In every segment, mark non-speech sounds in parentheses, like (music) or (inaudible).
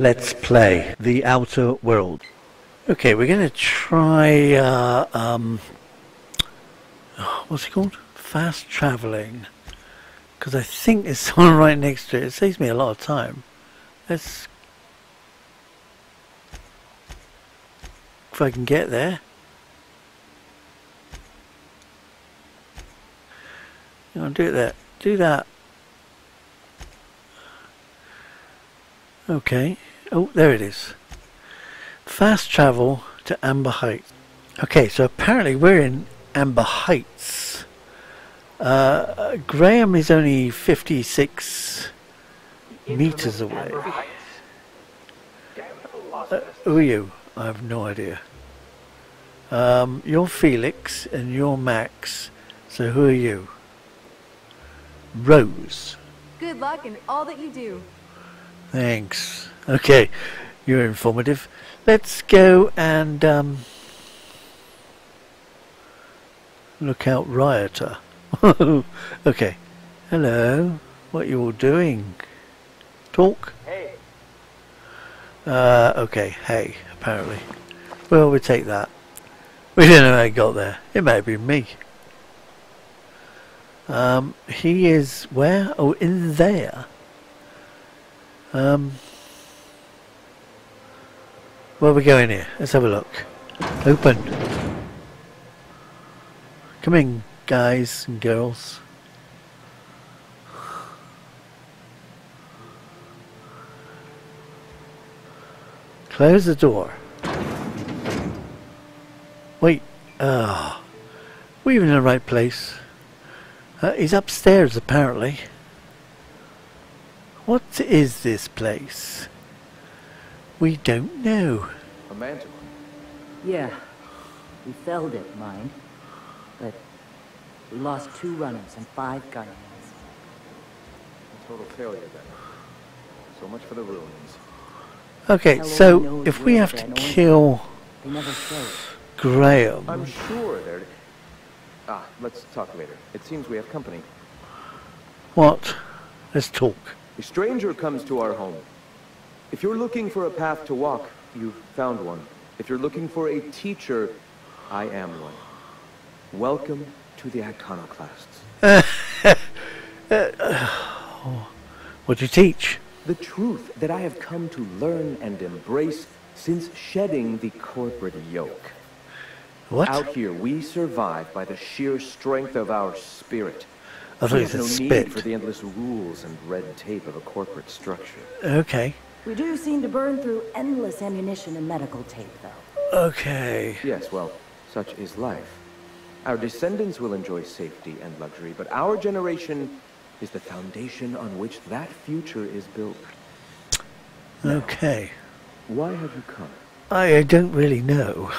Let's play The Outer World. Okay, we're going to try, uh, um, what's it called? Fast traveling. Because I think there's (laughs) someone right next to it. It saves me a lot of time. Let's... If I can get there. You to do there. Do that. Okay. Oh, there it is. Fast travel to Amber Heights. Okay, so apparently we're in Amber Heights. Uh, Graham is only 56 meters away. Uh, who are you? I have no idea. Um, you're Felix and you're Max. So who are you? Rose. Good luck in all that you do. Thanks. Okay, you're informative. Let's go and um, look out, rioter. (laughs) okay. Hello. What you all doing? Talk? Hey. Uh, okay. Hey, apparently. Well, we take that. We don't know how he got there. It may have been me. Um, he is where? Oh, in there. Um, where are we going here? Let's have a look. Open. Come in, guys and girls. Close the door. Wait. Ah. we're in the right place. Uh, he's upstairs, apparently. What is this place? We don't know. A manticore. Yeah. We felled it, mind. But we lost two runners and five gunners. A total failure then. So much for the ruins. Okay, How so will we know if we have to kill They never say. Graham, I'm sure they're... Ah, let's talk later. It seems we have company. what? Let's talk. A stranger comes to our home. If you're looking for a path to walk, you've found one. If you're looking for a teacher, I am one. Welcome to the Iconoclasts. (laughs) What do you teach? The truth that I have come to learn and embrace since shedding the corporate yoke. What? Out here, we survive by the sheer strength of our spirit. I thought we you have said no spit. need for the endless rules and red tape of a corporate structure. Okay. We do seem to burn through endless ammunition and medical tape, though. Okay. Yes, well, such is life. Our descendants will enjoy safety and luxury, but our generation is the foundation on which that future is built. Okay. Why have you come? I, I don't really know.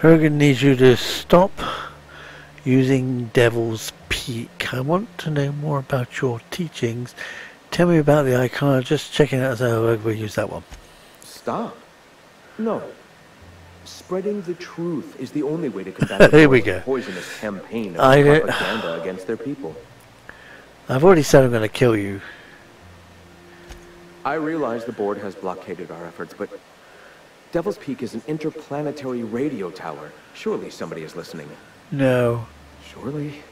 Hergen needs you to stop using Devil's Peak. I want to know more about your teachings. Tell me about the icon. Just checking out so we'll use that one. Stop. No. Spreading the truth is the only way to combat (laughs) Here we the go. poisonous campaign of I propaganda against their people. I've already said I'm going to kill you. I realize the board has blockaded our efforts, but Devil's Peak is an interplanetary radio tower. Surely somebody is listening. No. Surely?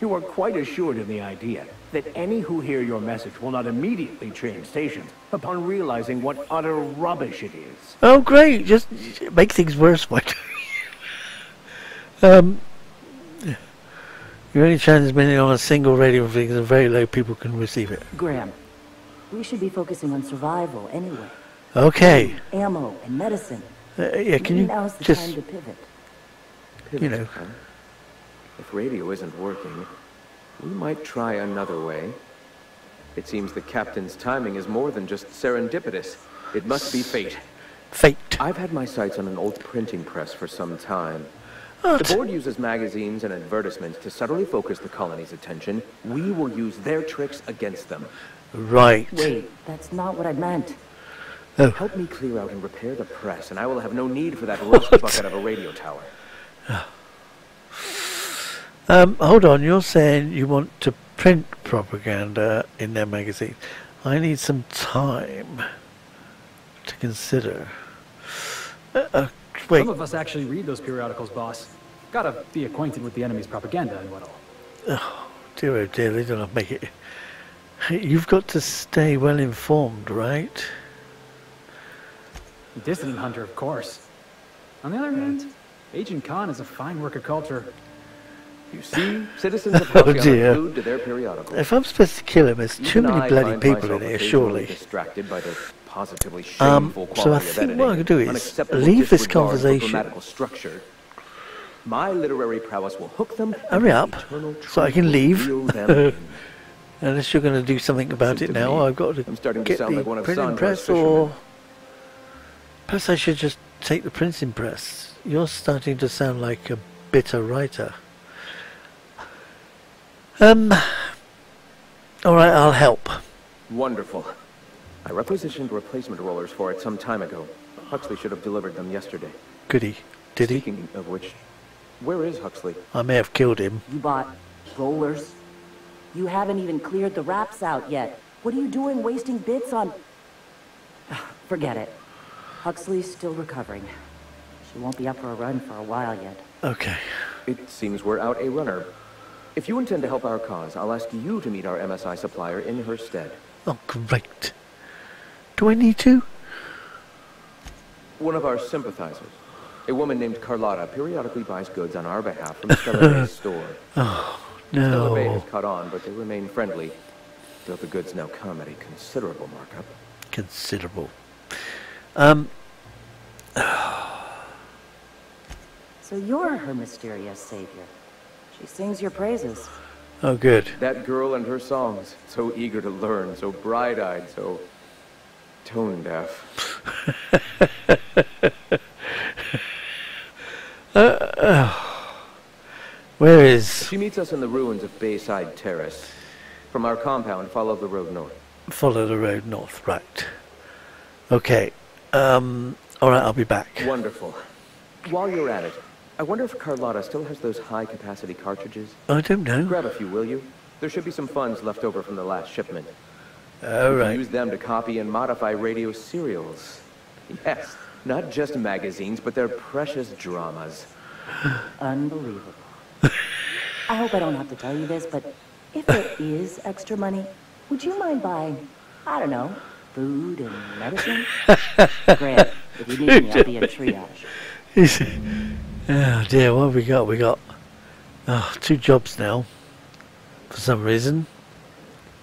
You are quite assured in the idea that any who hear your message will not immediately change stations upon realizing what utter rubbish it is. Oh, great! Just make things worse. Why don't you? Um, your only chance is being on a single radio frequency, and very low. People can receive it. Graham, we should be focusing on survival anyway. Okay. Ammo and medicine. Uh, yeah. Can you Now's the just time to pivot. You know. If radio isn't working, we might try another way. It seems the captain's timing is more than just serendipitous. It must be fate. fate? I've had my sights on an old printing press for some time. What? The board uses magazines and advertisements to subtly focus the colony's attention. We will use their tricks against them. Right. Wait, that's not what I meant. Oh. Help me clear out and repair the press, and I will have no need for that rust bucket of a radio tower. Ah. Um, hold on. You're saying you want to print propaganda in their magazine. I need some time to consider. Uh, uh, wait, Some of us actually read those periodicals, boss. Gotta be acquainted with the enemy's propaganda and what all. Oh, dear oh dear, they don't make it. You've got to stay well informed, right? Dissident hunter, of course. On the other hand, Agent Khan is a fine work of culture. You see, (laughs) citizens of Oh, dear. glued to their periodical. If I'm supposed to kill him, there's too Even many I bloody people in here, surely. Distracted by the positively Um, so I think what I'm going to do is leave this conversation- structure. My literary prowess will hook them. Hurry up, so I can leave. reel (laughs) them in. Unless you're going to do something about it now. I've got to I'm starting to get sound the like one of printing press, or perhaps I should just take the printing press. You're starting to sound like a bitter writer. Um. All right, I'll help. Wonderful. I requisitioned replacement rollers for it some time ago. Huxley should have delivered them yesterday. Goody. Did he? Speaking of which, where is Huxley? I may have killed him. You bought rollers? You haven't even cleared the wraps out yet. What are you doing wasting bits on... (sighs) Forget it. Huxley's still recovering. She won't be up for a run for a while yet. Okay. It seems we're out a runner. If you intend to help our cause, I'll ask you to meet our MSI supplier in her stead. Oh, great. Do I need to? One of our sympathizers. A woman named Carlotta periodically buys goods on our behalf from Stellar Bay's (laughs) store. Oh, Bay No. has caught on, but they remain friendly. Though the goods now come at a considerable markup. Considerable. Um. (sighs) So you're her mysterious savior. She sings your praises. Oh, good. That girl and her songs, so eager to learn, so bright-eyed, so tone-deaf. (laughs) Where is She meets us in the ruins of Bayside Terrace. From our compound, follow the road north. follow the road north? Right. Okay. Um. All right. I'll be back. Wonderful. While you're at it, I wonder if Carlotta still has those high-capacity cartridges? I don't know. Grab a few, will you? There should be some funds left over from the last shipment. All We right. Use them to copy and modify radio serials. Yes, not just magazines, but their precious dramas. (sighs) Unbelievable. (laughs) I hope I don't have to tell you this, but if there is extra money, would you mind buying, I don't know, food and medicine? (laughs) Great. If you need me, I'll be in triage. Oh dear. What have we got? We got oh, two jobs now. For some reason.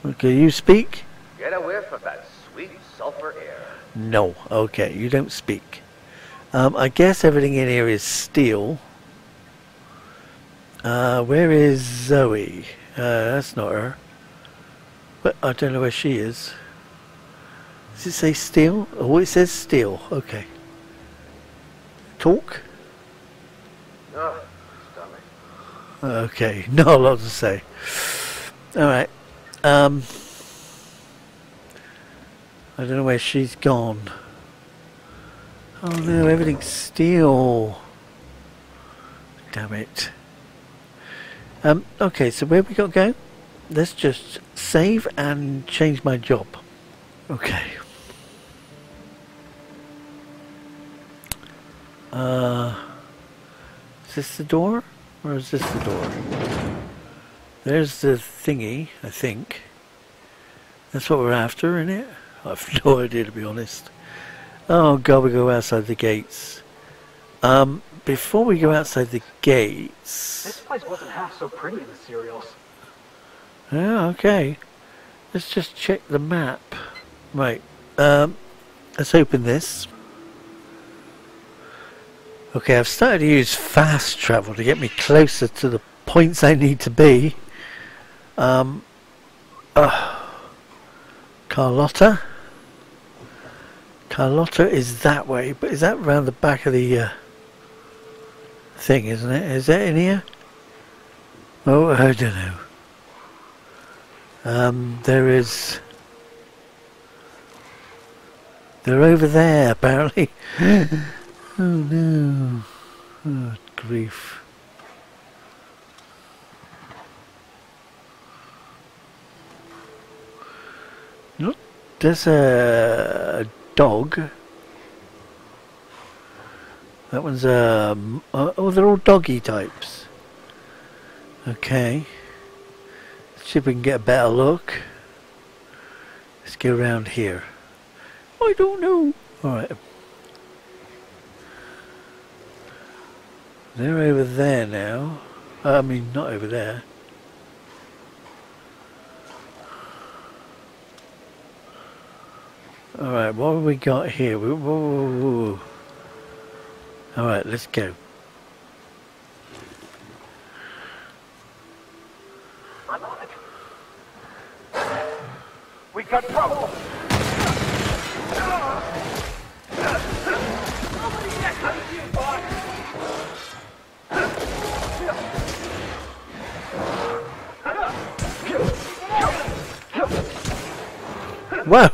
Okay. You speak? Get a whiff of that sweet sulfur air. No. Okay. You don't speak. Um. I guess everything in here is steel. Uh. Where is Zoe? Uh. That's not her. But I don't know where she is. Does it say steel? Oh, it says steel. Okay. Talk? Stomach. Okay, (laughs) not a lot to say. All right. Um, I don't know where she's gone. Oh no, everything's steel. Damn it. Um, okay, so where we got to go? Let's just save and change my job. Okay. Uh, is this the door? Or is this the door? There's the thingy, I think. That's what we're after, isn't it? (laughs) I've no idea, to be honest. Oh, God, we go outside the gates. Um, before we go outside the gates... This place wasn't half so pretty in the serials. Yeah, okay. Let's just check the map. Right. Um, let's open this. Okay, I've started to use fast travel to get me closer to the points I need to be. Um, uh, Carlotta. Carlotta is that way, but is that round the back of the uh, thing, isn't it? Is that in here? Oh, I don't know. Um, there is. They're over there, (laughs) apparently. Oh no. Oh, grief. Look, there's a, dog. That one's a. Um, oh, they're all doggy types. Okay. See if we can get a better look. Let's go around here. I don't know. Alright. They're over there now. I mean, not over there. Alright, what have we got here? Whoa, whoa, whoa, Alright, let's go. We got trouble! Whoa!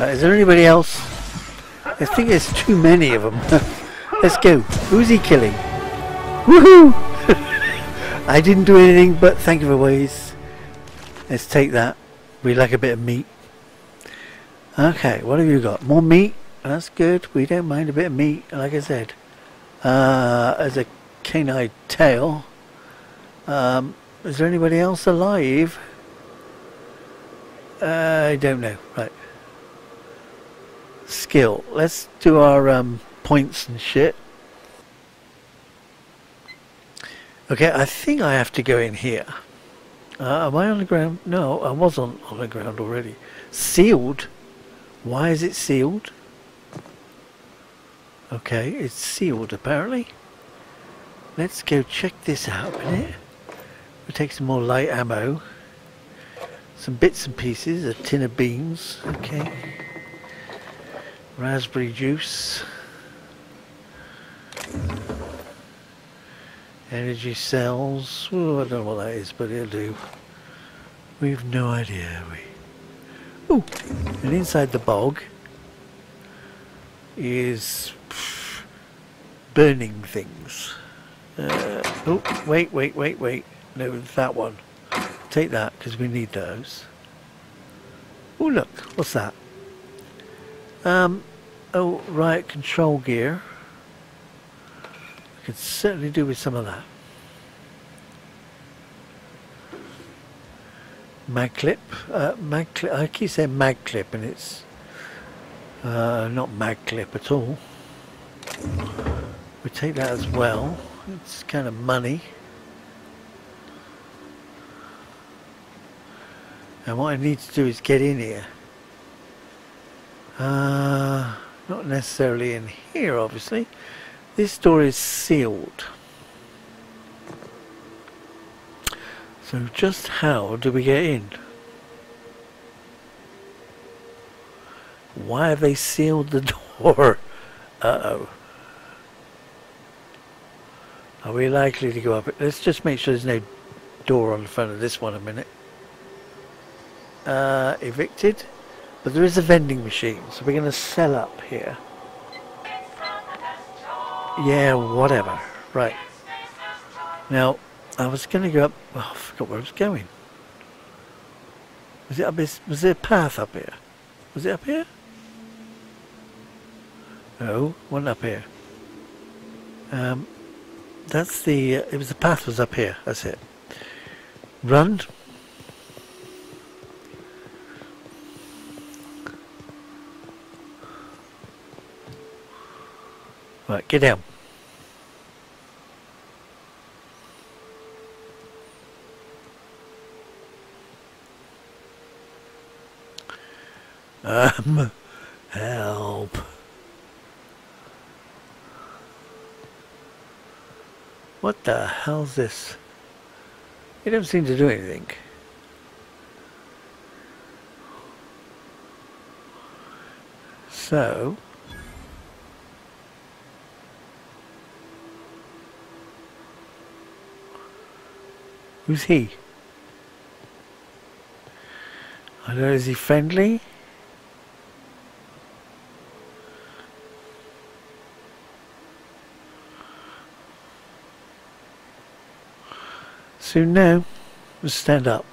Uh, is there anybody else? I think there's too many of them. (laughs) Let's go. Who's he killing? Woohoo! (laughs) I didn't do anything but thank you for ways. Let's take that. We like a bit of meat. Okay, what have you got? More meat? That's good. We don't mind a bit of meat, like I said. Uh, as a canine tail. Um, is there anybody else alive? Uh, I don't know. Right skill. Let's do our um, points and shit. Okay, I think I have to go in here. Uh, am I on the ground? No, I was on, on the ground already. Sealed? Why is it sealed? Okay, it's sealed apparently. Let's go check this out a. Take some more light ammo. Some bits and pieces, a tin of beans. Okay raspberry juice, energy cells. Ooh, I don't know what that is, but it'll do. We've no idea, have we? Ooh, and inside the bog is burning things. Uh, oh, wait, wait, wait, wait. No, that one. Take that, because we need those. Oh, look, what's that? Um, oh, riot control gear. I could certainly do with some of that. Mag clip. Uh, mag clip. I keep saying mag clip and it's uh, not mag clip at all. We take that as well. It's kind of money. And what I need to do is get in here. Uh, not necessarily in here, obviously. This door is sealed. So just how do we get in? Why have they sealed the (laughs) door? Uh-oh. Are we likely to go up? Let's just make sure there's no door on the front of this one a minute. Uh, evicted? But there is a vending machine, so we're going to sell up here. Yeah, whatever. Right. Now, I was going to go up... Oh, I forgot where I was going. Was it up Was there a path up here? Was it up here? No, one up here. Um, that's the... Uh, it was the path was up here. That's it. Run. Right, get down. Um, help. What the hell's this? It don't seem to do anything. So, Who's he? I don't know, is he friendly? Soon now, let's stand up.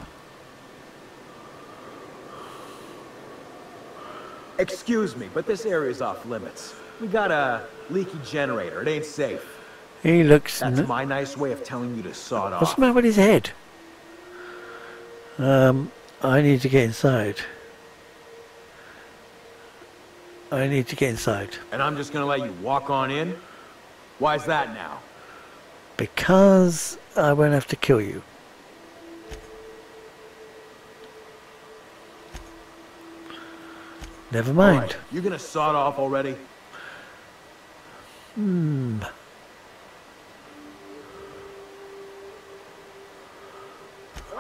Excuse me, but this area's off limits. We got a leaky generator. It ain't safe. He looks. That's my nice way of telling you to sod What's off. the matter with his head? Um, I need to get inside. I need to get inside And I'm just gonna let you walk on in? Why's that now? because I won't have to kill you. Never mind. Alright, you gonna sod off already? Hmm.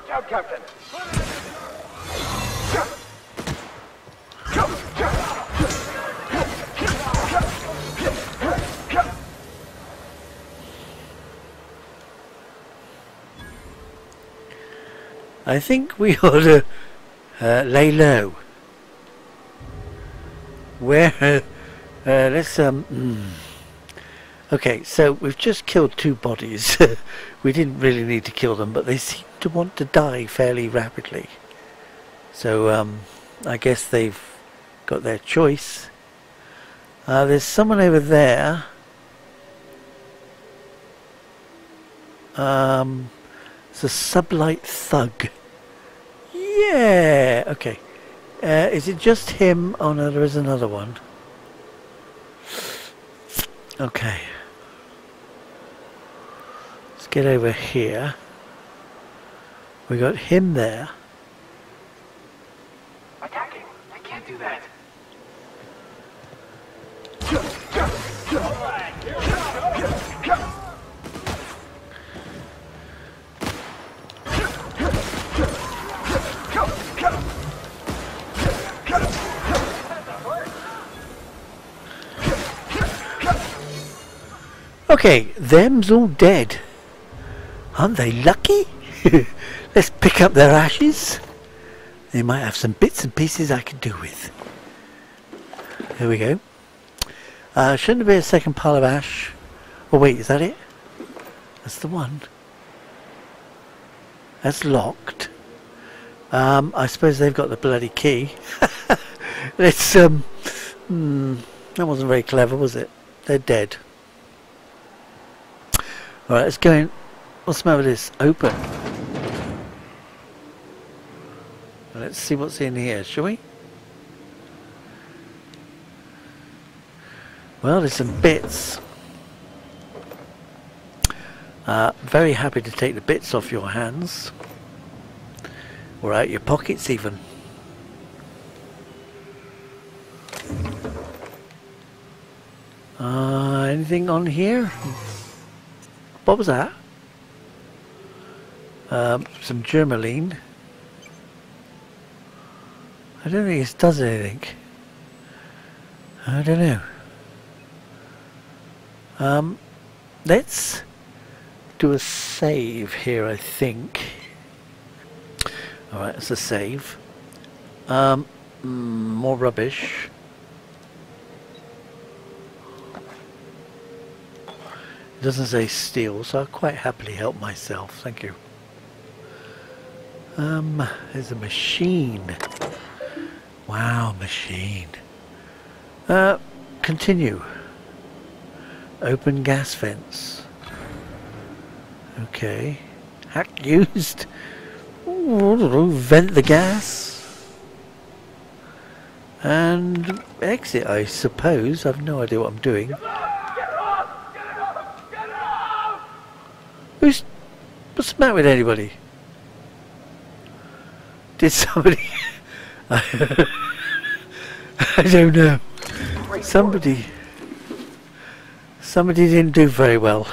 Captain. I think we (laughs) ought to uh, lay low. Where? Uh, uh, let's um. mm. Okay, so we've just killed two bodies. (laughs) we didn't really need to kill them, but they seem to want to die fairly rapidly. So um, I guess they've got their choice. Uh, there's someone over there. Um, it's a sublight thug. Yeah. Okay. Uh, is it just him? Oh no, there is another one. Okay. Let's get over here. We got him there. Attacking. I can't do that. Okay, them's all dead. Aren't they lucky? (laughs) Let's pick up their ashes. They might have some bits and pieces I could do with. Here we go. Uh, shouldn't there be a second pile of ash? Oh wait, is that it? That's the one. That's locked. Um, I suppose they've got the bloody key. (laughs) Um, hmm, that wasn't very clever, was it? They're dead. Alright, let's go in. What's the matter with this? Open. Let's see what's in here, shall we? Well, there's some bits. Uh, very happy to take the bits off your hands. Or out your pockets even. Uh, anything on here? What was that? Um, some germaline. I don't think it does anything. I don't know. Um, let's do a save here, I think. Alright, it's a save. Um, mm, more rubbish. It doesn't say steal, so I'll quite happily help myself. Thank you. Um, there's a machine. Wow, machine. Uh, continue. Open gas vents. Okay. Hack used. Ooh, I don't vent the gas. And exit, I suppose. I've no idea what I'm doing. Who's... What's the matter with anybody? Did somebody... (laughs) I don't know. Somebody... Somebody didn't do very well.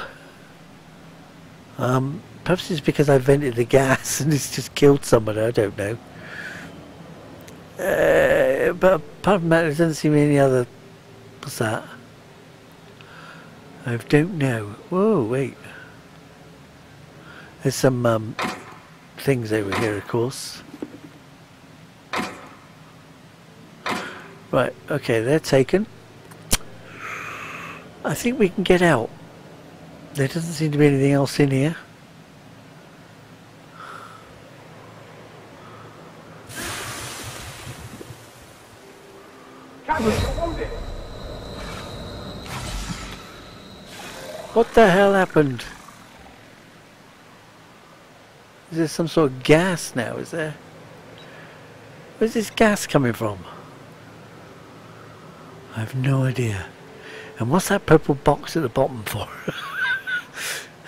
Um, perhaps it's because I vented the gas (laughs) and it's just killed somebody, I don't know. Uh, but apart from that, there doesn't seem any other... What's that? I don't know. Whoa, wait. There's some um, things over here, of course. Right, okay, they're taken. I think we can get out. There doesn't seem to be anything else in here. What the hell happened? Is there some sort of gas now, is there? Where's this gas coming from? I have no idea. And what's that purple box at the bottom for? (laughs)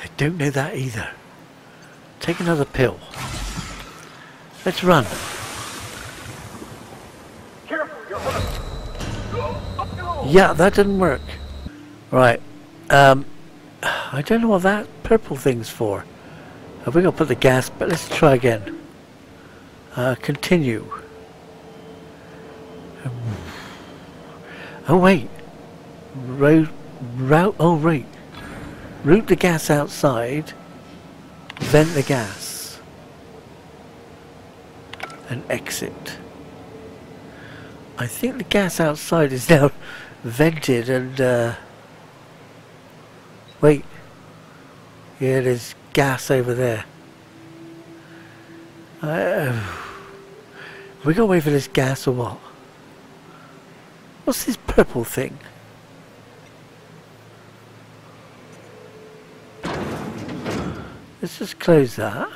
I don't know that either. Take another pill. Let's run. Yeah, that didn't work. Right. Um, I don't know what that purple thing's for. Have we going to put the gas? But let's try again. Uh, continue. Um, oh wait. Route. Route. Oh right. Route the gas outside. Vent the gas. And exit. I think the gas outside is now (laughs) vented and uh, wait yeah there's gas over there uh, (sighs) we gotta wait for this gas or what what's this purple thing let's just close that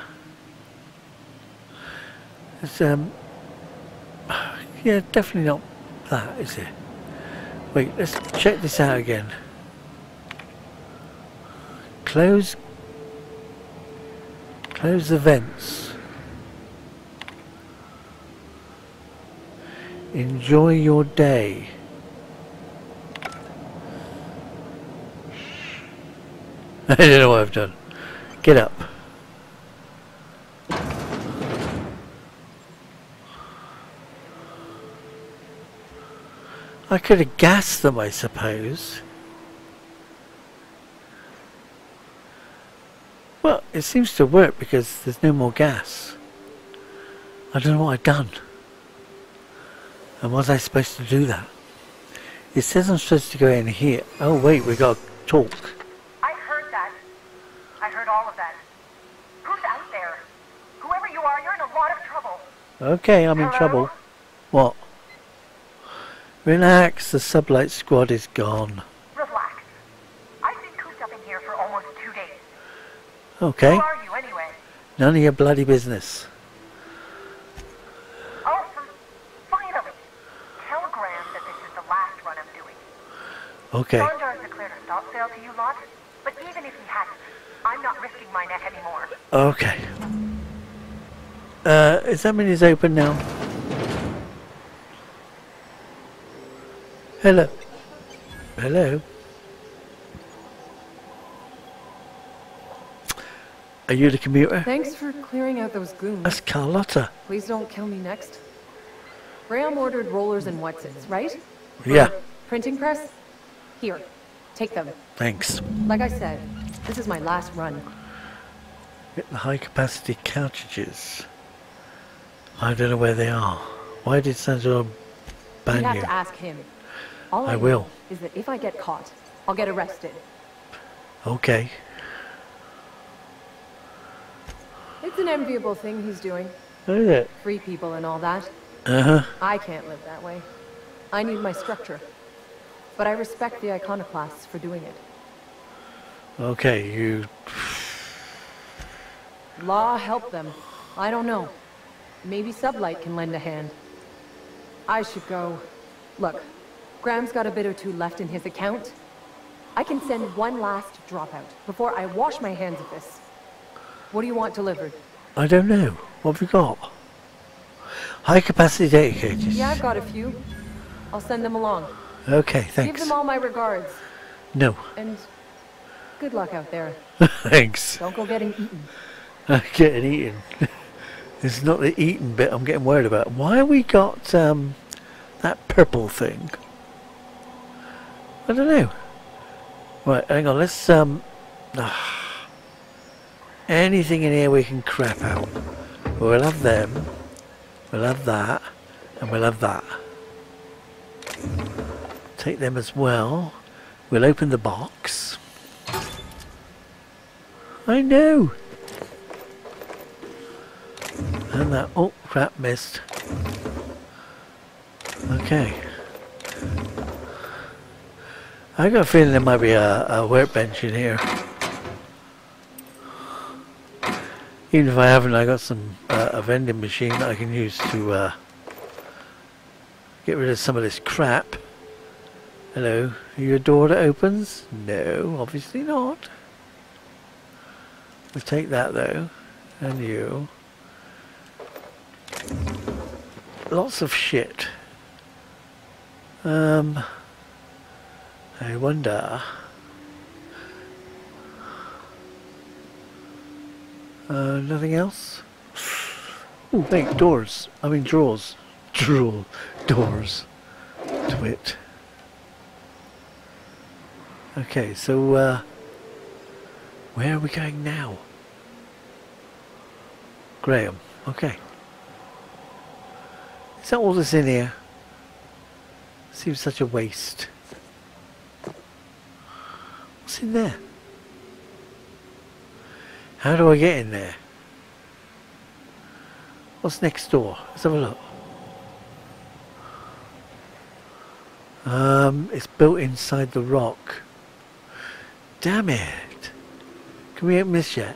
it's um yeah definitely not that is it Wait, let's check this out again. Close. Close the vents. Enjoy your day. (laughs) I don't know what I've done. Get up. I could have gassed them, I suppose. Well, it seems to work because there's no more gas. I don't know what I've done. And was I supposed to do that? It says I'm supposed to go in here. Oh wait, we got to talk. I heard that. I heard all of that. Who's out there? Whoever you are, you're in a lot of trouble. Okay, I'm in Hello? trouble. What? Relax, the sublight squad is gone. Relax. I've been cooped up in here for almost two days. Okay, Who are you anyway? none of your bloody business. Oh, finally. Tell Graham that this is the last run I'm doing. Okay, declared a stop sale to you lot, but even if he hadn't, I'm not risking my neck anymore. okay. Uh, is that mean it's open now? Hello. Hello. Are you the commuter? Thanks for clearing out those goons. That's Carlotta. Please don't kill me next. Graham ordered rollers and whatsits, right? For Yeah. Printing press? Here, take them. Thanks. Like I said, this is my last run. Get the high capacity cartridges. I don't know where they are. Why did Sanjar You ban have to ask him. All I I, will. is that if I get caught, I'll get arrested. Okay. It's an enviable thing he's doing. Is it? Free people and all that. Uh-huh. I can't live that way. I need my structure. But I respect the iconoclasts for doing it. Okay, you... Law help them. I don't know. Maybe Sublight can lend a hand. I should go. Look, Graham's got a bit or two left in his account. I can send one last dropout before I wash my hands of this. What do you want delivered? I don't know. What have we got? High capacity data cages. Yeah, I've got a few. I'll send them along. Okay, thanks. Give them all my regards. No. And good luck out there. (laughs) thanks. Don't go getting eaten. (laughs) Getting eaten. (laughs) it's not the eating bit I'm getting worried about. Why we got um, that purple thing? I don't know. Right, hang on. Let's um. ah. anything in here we can crap out. We'll have them. We'll have that, and we'll have that. Take them as well. We'll open the box. I know. And that, oh crap, missed. Okay. I got a feeling there might be a, a workbench in here. Even if I haven't, I got some uh, a vending machine that I can use to uh, get rid of some of this crap. Hello, your door that opens? No, obviously not. We'll take that though, and you. Lots of shit. Um, I wonder. Uh, nothing else? Oh, wait, doors. I mean drawers. Drawer. Doors. Twit. Okay, so, uh, where are we going now? Graham. Okay. Is that all that's in here? Seems such a waste. What's in there? How do I get in there? What's next door? Let's have a look. Um, it's built inside the rock. Damn it. Can we open this yet?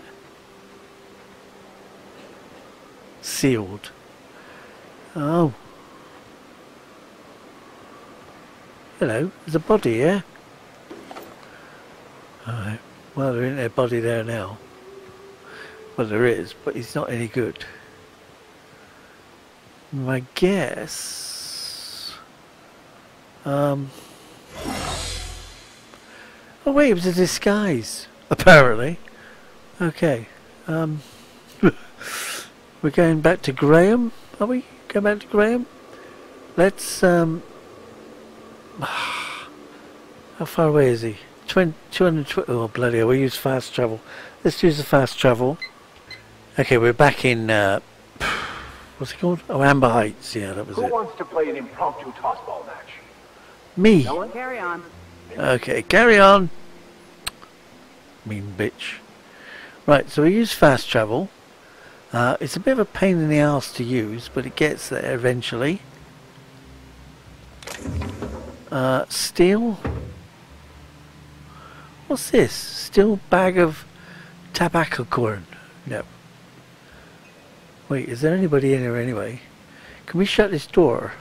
Sealed. Oh. Hello, there's a body here. Alright, well there isn't a body there now. Well there is, but he's not any good. My guess... Um... Oh wait, it was a disguise, apparently. Okay, um... (laughs) we're going back to Graham, are we? Going back to Graham? Let's, um... (sighs) How far away is he? 20, 220. Oh, bloody hell. We use fast travel. Let's use the fast travel. Okay, we're back in. Uh, (sighs) what's it called? Oh, Amber Heights. Yeah, that was Who it. wants to play an impromptu tossball match? Me. No one carry on. Okay, carry on. Mean bitch. Right, so we use fast travel. Uh, it's a bit of a pain in the ass to use, but it gets there eventually. Uh, steel. What's this? Steel bag of tobacco corn. No. Wait, is there anybody in here anyway? Can we shut this door?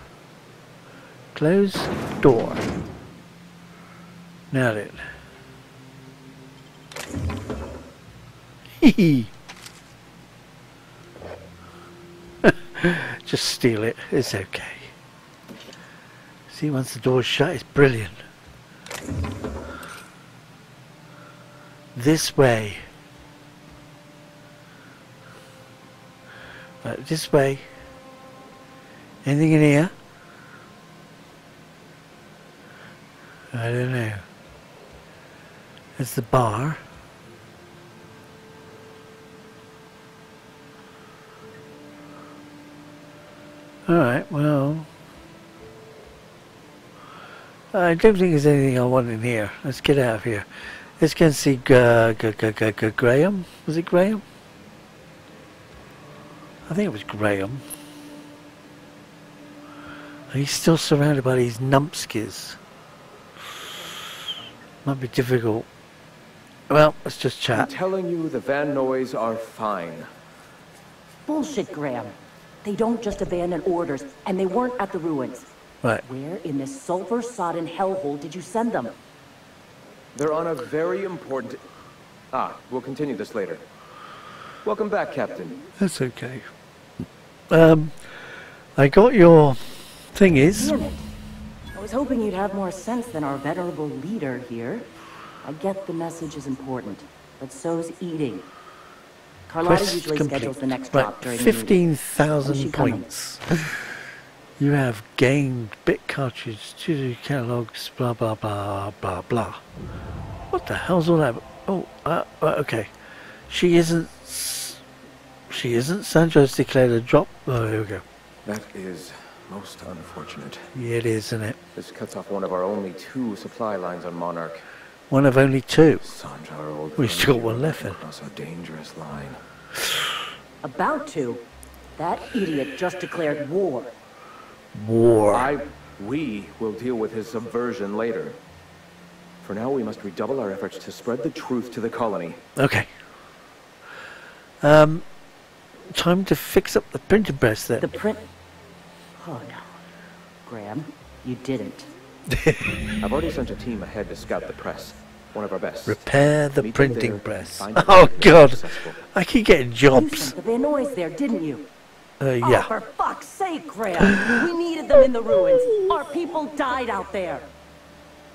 Close door. Now then. (laughs) Hee (laughs) Just steal it. It's okay. See, once the door's shut, it's brilliant. This way. Right, this way. Anything in here? I don't know. It's the bar. Alright, well. I don't think there's anything I want in here. Let's get out of here. Let's go and see uh, G- G- G- G- Graham. Was it Graham? I think it was Graham. He's still surrounded by these numpskis. Might be difficult. Well, let's just I'm chat. telling you, the Van Noys are fine. Bullshit, Graham. They don't just abandon orders, and they weren't at the ruins. Right. Where in this sulfur-sodden hellhole did you send them? They're on a very important... Ah, we'll continue this later. Welcome back, Captain. That's okay. Um, I got your thing is. Damn it. I was hoping you'd have more sense than our venerable leader here. I get the message is important, but so's eating. Carlotta Quest complete. the next right, drop during the meeting. fifteen When's she thousand coming? points. you have gained bit cartridge to the catalogs. Blah blah blah blah blah. What the hell's all that? Oh, uh, uh, okay. She isn't. She isn't. Sanjar's declared a drop. Oh, here we go. That is most unfortunate. Yeah, it is, isn't it? This cuts off one of our only two supply lines on Monarch. One of only two. Sanjar, our old We've still got one left then. Across a dangerous line. About to. That idiot just declared war. War. I... We will deal with his subversion later. For now, we must redouble our efforts to spread the truth to the colony. Okay. Um, time to fix up the printing press then. The print... Oh, no. Graham, you didn't. (laughs) I've already sent a team ahead to scout the press. One of our best. Repair the Meet printing press. (laughs) Oh god, successful. I keep getting You jobs. sent the Van Noys there, didn't you? Uh, Oh, yeah. for fuck's sake, Graham. we needed them in the ruins. Our people died out there.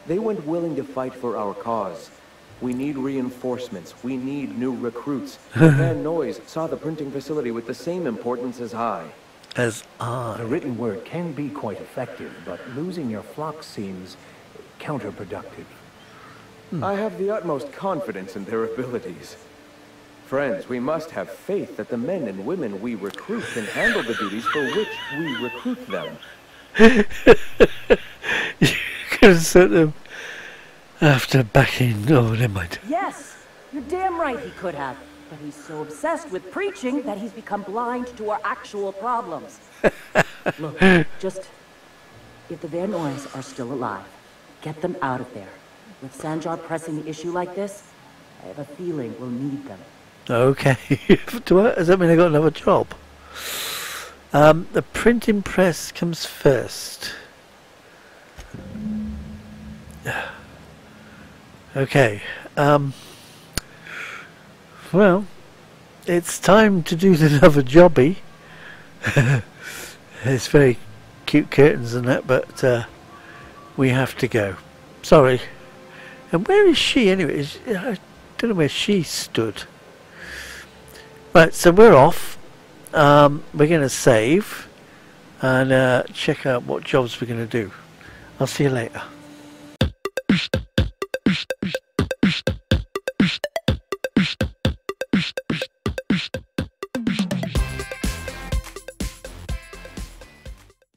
They went willing to fight for our cause. We need reinforcements. We need new recruits. (laughs) The Van Noys saw the printing facility with the same importance as I. As I. The written word can be quite effective, but losing your flock seems counterproductive. Hmm. I have the utmost confidence in their abilities. Friends, we must have faith that the men and women we recruit can handle the duties for which we recruit them. (laughs) you could have sent them after backing. Oh, never mind. Yes, you're damn right he could have. But he's so obsessed with preaching that he's become blind to our actual problems. (laughs) Look, just... If the Van Noys are still alive, get them out of there. With Sanjar pressing the issue like this, I have a feeling we'll need them. Okay. (laughs) Do I, does that mean I got another job? Um, the printing press comes first. (sighs) Okay. Um, well, it's time to do (laughs) another jobby. (laughs) it's very cute curtains and that, but uh, we have to go. Sorry. And where is she anyway? Is, I don't know where she stood. Right, so we're off. Um, we're going to save and uh, check out what jobs we're going to do. I'll see you later.